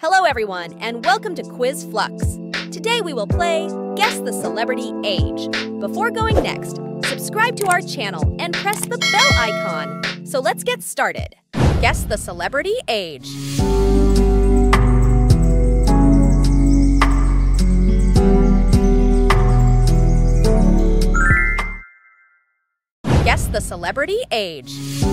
Hello, everyone, and welcome to Quiz Flux. Today we will play Guess the Celebrity Age. Before going next, subscribe to our channel and press the bell icon. So let's get started. Guess the Celebrity Age. Guess the Celebrity Age.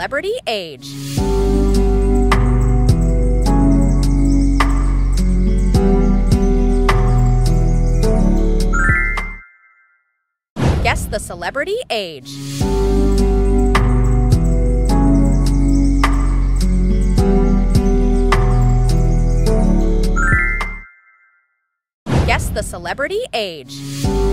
Celebrity age. Guess the celebrity age. Guess the celebrity age.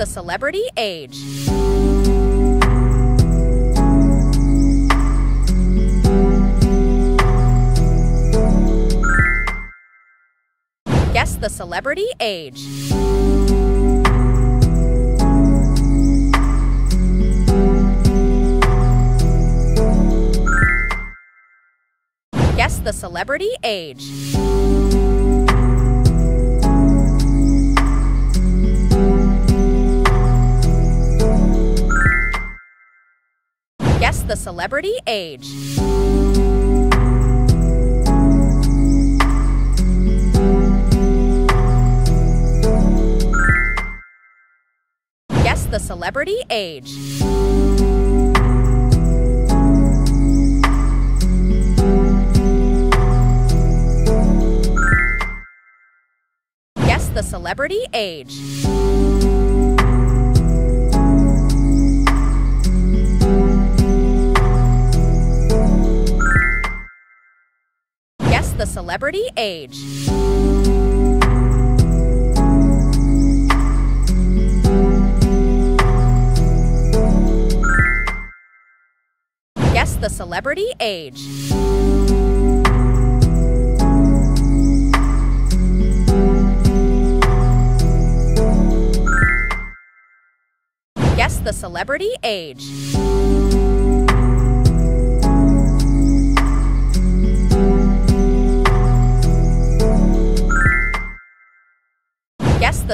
The celebrity age. Guess the celebrity age. Guess the celebrity age. Celebrity age. Guess the celebrity age. Guess the celebrity age. Celebrity age. Guess the celebrity age. Guess the celebrity age.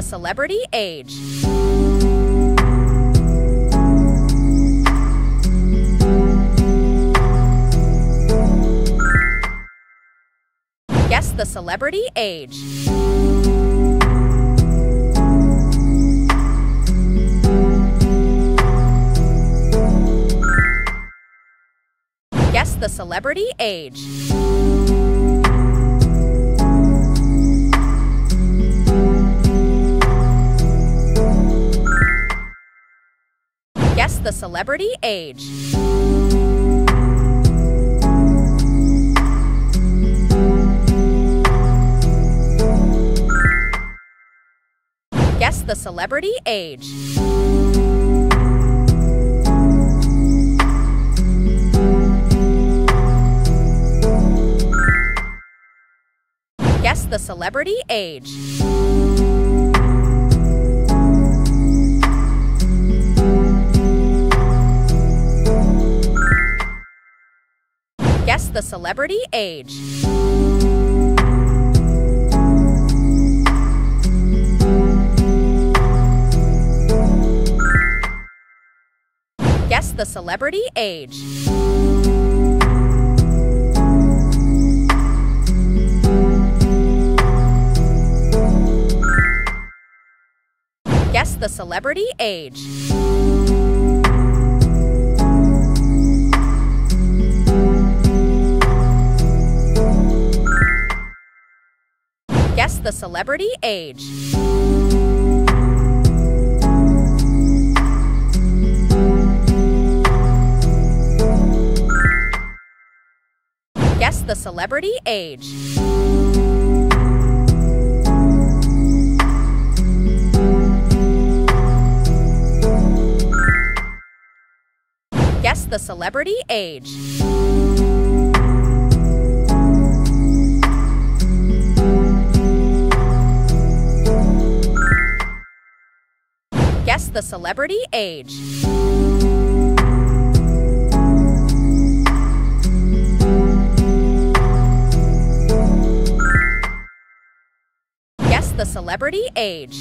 Celebrity age. Guess the celebrity age. Guess the celebrity age. The celebrity age. Guess the celebrity age. Guess the celebrity age. The celebrity age. Guess the celebrity age. Guess the celebrity age. Celebrity age. Guess the celebrity age. Guess the celebrity age. The celebrity age. Guess the celebrity age.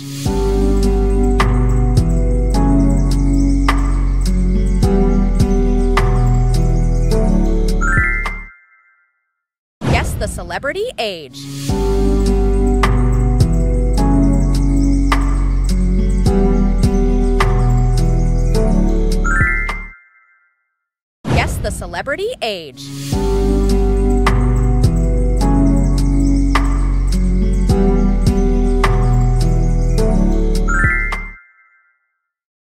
Guess the celebrity age. The celebrity age.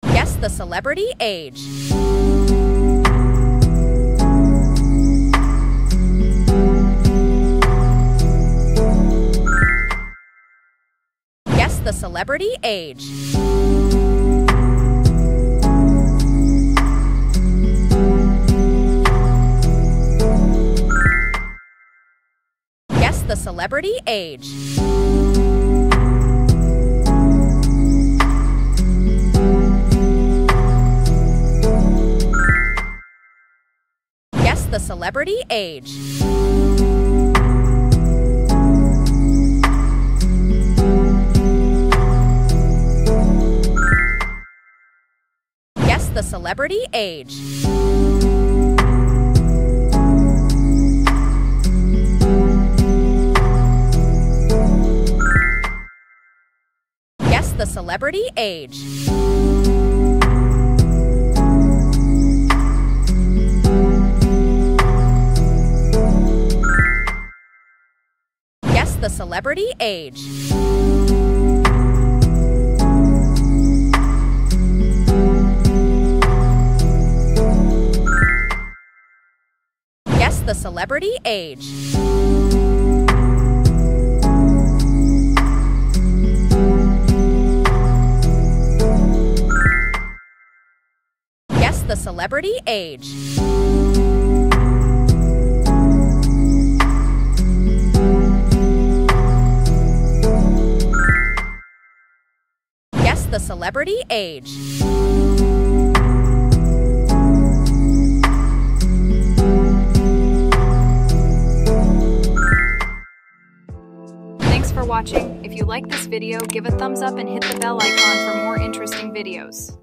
Guess the celebrity age. Guess the celebrity age. Celebrity age. Guess the celebrity age. Guess the celebrity age. Celebrity age. Guess the celebrity age. Guess the celebrity age. The celebrity age. Guess the celebrity age. Thanks for watching. If you like this video, give a thumbs up and hit the bell icon for more interesting videos.